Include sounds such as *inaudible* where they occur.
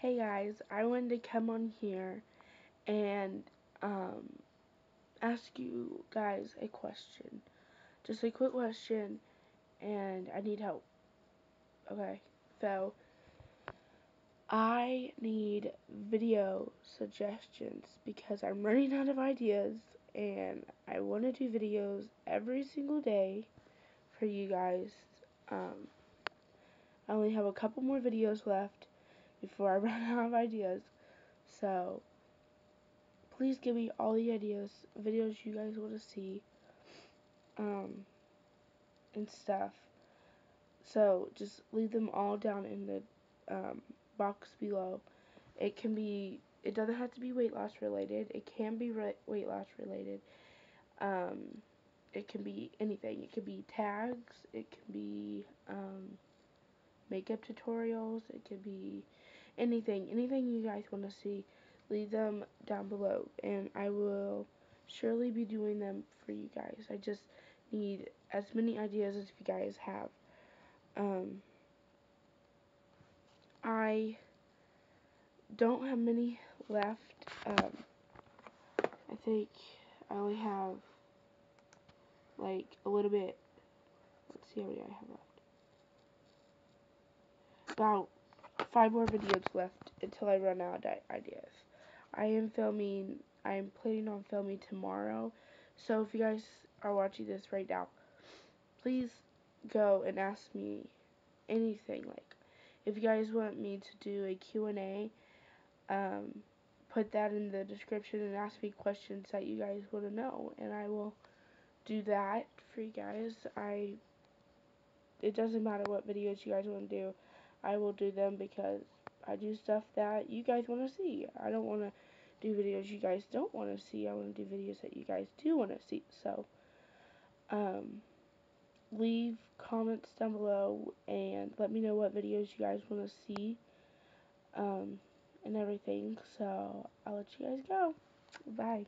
hey guys, I wanted to come on here and um, ask you guys a question. Just a quick question, and I need help. Okay, so I need video suggestions because I'm running out of ideas and I want to do videos every single day for you guys. Um, I only have a couple more videos left before I *laughs* run out of ideas. So, please give me all the ideas, videos you guys want to see, um, and stuff. So, just leave them all down in the um, box below. It can be, it doesn't have to be weight loss related. It can be weight loss related. Um, it can be anything. It could be tags. It can be um, makeup tutorials. It could be anything. Anything you guys want to see, leave them down below. And I will surely be doing them for you guys. I just need as many ideas as you guys have. Um, I don't have many left. Um, I think I only have like a little bit. Let's see how many I have left. About five more videos left until I run out of ideas. I am filming. I am planning on filming tomorrow. So if you guys are watching this right now, please go and ask me anything. Like, if you guys want me to do a Q&A, um, put that in the description and ask me questions that you guys want to know, and I will do that for you guys. I it doesn't matter what videos you guys want to do. I will do them because I do stuff that you guys want to see. I don't want to do videos you guys don't want to see. I want to do videos that you guys do want to see. So, um, leave comments down below and let me know what videos you guys want to see. Um, and everything. So, I'll let you guys go. Bye.